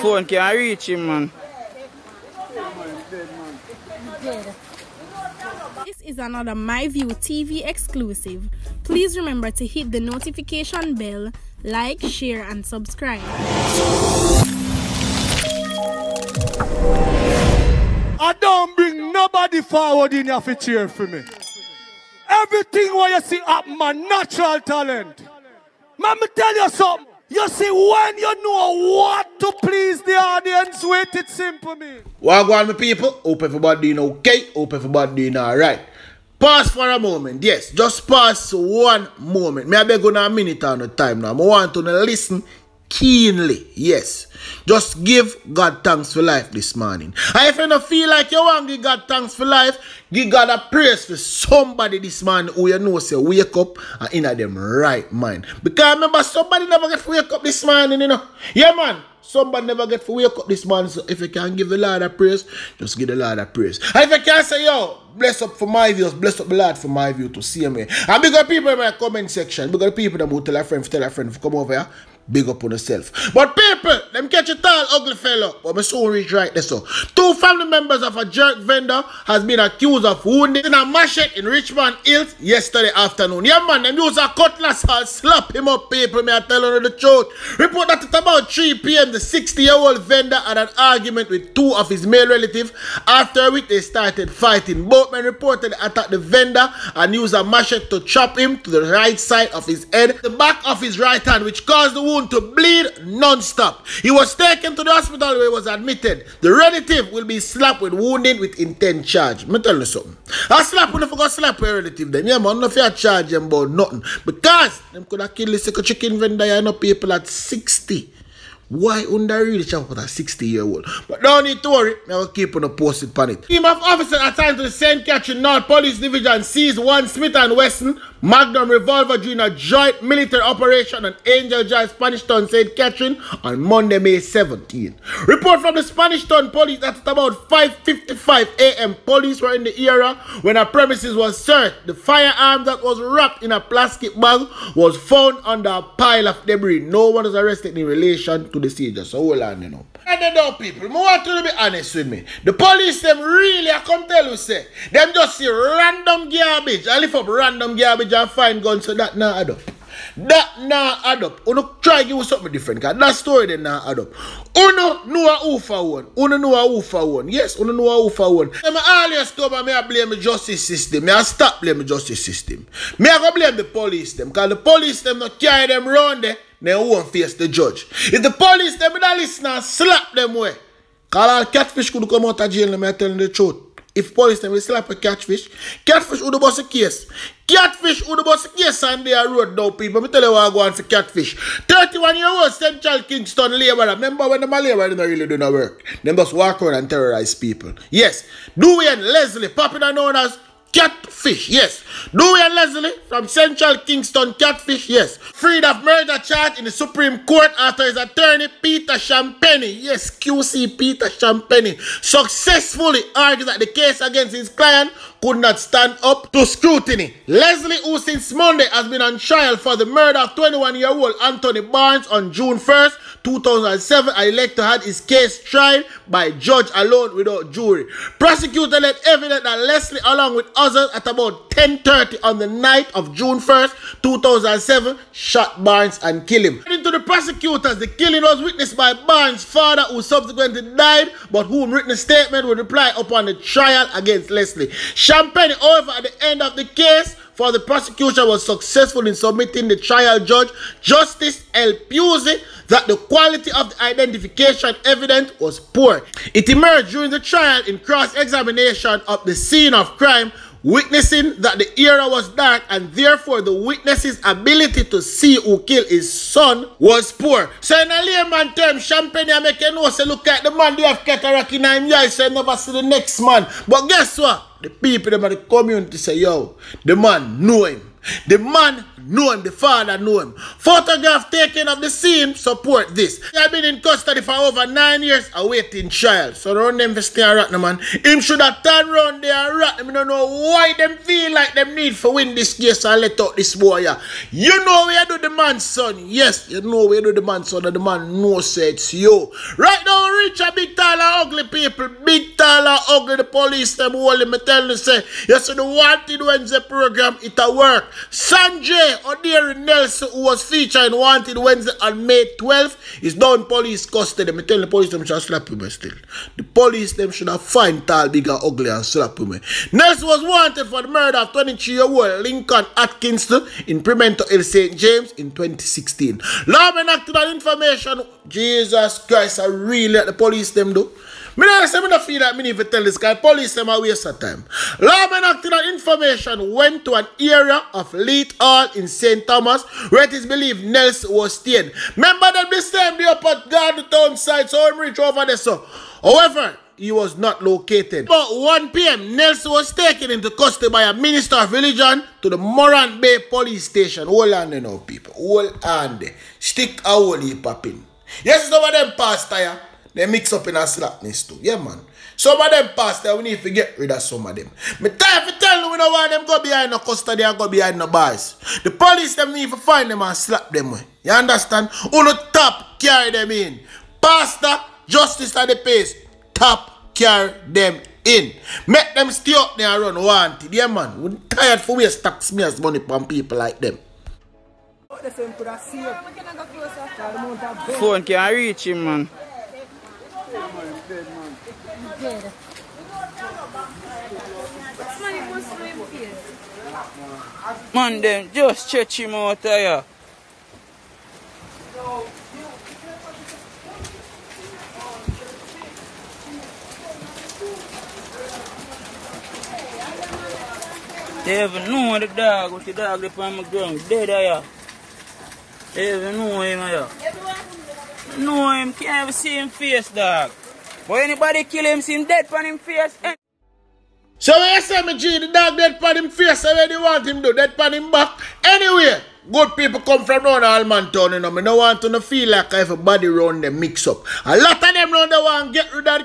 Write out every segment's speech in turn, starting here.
Phone can't reach him, man. This is another MyView TV exclusive. Please remember to hit the notification bell, like, share, and subscribe. I don't bring nobody forward in here for cheer for me. Everything what you see up my natural talent. Let me tell you something. You see, when you know what to please the audience with, it's simple, me. Wagwan, my people. Hope everybody doing okay. Hope everybody doing alright. Pause for a moment. Yes, just pause one moment. Me I beg on a minute on the time now. I want to listen keenly. Yes. Just give God thanks for life this morning. And if you don't feel like you want to give God thanks for life, give God a praise for somebody this morning who you know say wake up and in them right mind. Because remember, somebody never get to wake up this morning, you know. Yeah, man. Somebody never get to wake up this morning. So if you can give the Lord a praise, just give the Lord a praise. And if you can say, yo, bless up for my views, bless up the Lord for my view to see me. And big up people in my comment section. Big up people that will tell a friend, tell a friend come over here. Big up on yourself. But people, them catch a tall ugly fellow. But my soon reach right there so. Two family members of a jerk vendor has been accused of wounding in a machete in Richmond Hills yesterday afternoon. Yeah man, them use a cutlass and slap him up people, me I tell you the truth. Report that at about 3 p.m. the 60-year-old vendor had an argument with two of his male relatives after which they started fighting. Both men reported attacked the vendor and used a machete to chop him to the right side of his head, the back of his right hand, which caused the wound to bleed non-stop. He was taken to the hospital where he was admitted. The relative will be slapped with wounding with intent charge. Me tell you something. I slap when I forgot slap your relative then. Yeah man, no fear charge them about nothing. Because them could have killed this chicken vendor you know people at 60. Why under really chop with a 60 year old? But don't need to worry, I will keep on a posted on it. Team of officers assigned to the St. Catherine North Police Division seized one Smith and Wesson Magnum revolver during a joint military operation on Angel Joy Spanish Town, St. Catherine on Monday, May 17. Report from the Spanish Town police that at about 5.55 a.m. police were in the area when a premises was searched. The firearm that was wrapped in a plastic bag was found under a pile of debris. No one was arrested in relation to the seizure. So on, you know. And they know people, I want to be honest with me. The police them really I come tell you say, them just see random garbage. I lift up random garbage and find guns so that not add up. That not add up. Uno try give something different because that story then not add up. Uno know a for one. Uno know a for one. Yes, uno know a for one. I'm always come and me I blame the justice system. Me I stop blame the justice system. Me I go blame the police them because the police them not carry them round there. They won't face the judge. If the police them with a listener slap them way. Call all catfish could come out of jail, me I telling the truth. If police them will slap a catfish, catfish would bust a case. Catfish would bust a case on their road now, people. Me tell you what I go on for catfish. 31 year old Central Kingston laborer. Remember when the labor didn't really do no work? Them just walk around and terrorize people. Yes. Dewey and Leslie, popular known as Catfish, yes. Dewey and Leslie from Central Kingston Catfish, yes. Freed of murder charge in the Supreme Court after his attorney Peter Champagnie, yes, QC Peter Champagnie, successfully argued that the case against his client could not stand up to scrutiny. Leslie, who since Monday has been on trial for the murder of 21-year-old Anthony Barnes on June 1st, 2007, are elected to have his case tried by judge alone without jury. Prosecutor led evidence that Leslie, along with others at about 10.30 on the night of June 1st, 2007, shot Barnes and killed him. According to the prosecutors, the killing was witnessed by Barnes' father, who subsequently died, but whom written a statement would reply upon the trial against Leslie. Champagnie, however, at the end of the case, for the prosecution was successful in submitting the trial judge, Justice El Pusey, that the quality of the identification evidence was poor. It emerged during the trial in cross-examination of the scene of crime witnessing that the era was dark and therefore the witness's ability to see who killed his son was poor. So in a layman term, Champagnie I make you know, say look at the man, they have cataract in him eyes, so never see the next man. But guess what? The people at the community say, yo, the man know him. The man know him, the father know him. Photograph taken of the scene support this. He had been in custody for over nine years awaiting trial. So run them for stay rat no man. Him should have turned round there and rat them. Don't know why them feel like them need for win this case and let out this boy. Yeah. You know where do the man son. Yes, you know where do the man son and the man know say it's you. Right now reach a big tall ugly people. Big tall ugly the police them hold him. I tell you say, you see the wanted Wednesday program it a work. Sanjay Odari Nelson who was featured in Wanted Wednesday on May 12th is now in police custody. Me tell the police them should slap him still. The police them should have fined tall, big and ugly and slap him. Nelson was wanted for the murder of 23-year-old Lincoln Atkinson in Pimento Hill, St. James in 2016. Lawman acted on information. Jesus Christ, I really let the police them do. Me not say me not feel that me to tell this guy. Police them a waste of time. Lawman acting on information went to an area of Leith Hall in St. Thomas where it is believed Nelson was staying. Remember them this time they up at Garden Town side so I'm reach over there so. However, he was not located. About 1 p.m., Nelson was taken into custody by a minister of religion to the Morant Bay police station. Hold on there now, people. Hold on there. Stick a hole heap up in. Yes, some of them pastor, yeah. They mix up in a slackness too. Yeah, man. Some of them pastor, we need to get rid of some of them. Me time to tell you, we don't want them go behind the custody and go behind the bars. The police, them need to find them and slap them. Way. You understand? Who the top carry them in. Pastor, justice at the pace. Top carry them in. Make them stay up there and run wanted. Yeah, man. We tired for waste taxpayers money from people like them. Phone can't reach him, man. Man, them just stretch him out here. They even know the dog, what the dog up on the ground, dead here. They even know him here. Know him, can't even face, dog. But anybody kill him, see dead on him face. eh? So when you say me G, the dog dead pan him face, so where you want him do? Dead pan him back? Anyway, good people come from round Allman town, you know. Me no want to no feel like everybody round them mix up. A lot of them round the want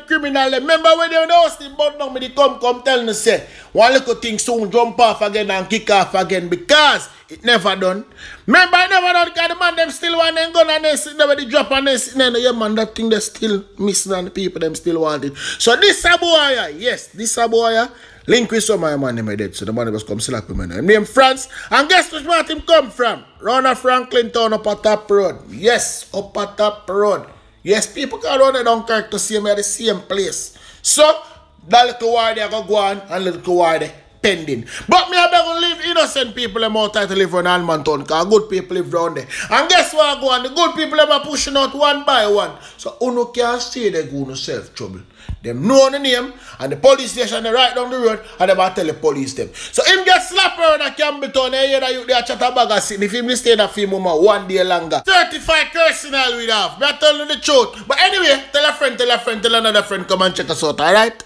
criminal. Remember when they were the in but now they come come tell me say, one little thing soon jump off again and kick off again because it never done. Remember it never done because the man them still want them gun and they sit there with the drop and they sit there. Yeah man, that thing they still missing and the people them still want it. So this a yes, this a Link with some of my man him dead, so the man was come slap him. Him name France, and guess which part him come from? Round a Franklyn town up at Top Road. Yes, up at Top Road. Yes, people can run down Kirk to see me at the same place. So, that little war there go go on, and little war there pending. But me I beg to leave innocent people them out to live on Allman town, cause good people live round there. And guess what I go on? The good people are pushing out one by one. So, uno can't stay there go no self trouble. Them know the name and the police station they right down the road and them tell the police them. So him get slapped around at Campbelltown they hear that you there chat a bag of. If him stay in a film woman one day longer. 35 cursing all we have. Me I tell you the truth. But anyway, tell a friend, tell a friend, tell another friend come and check us out, alright?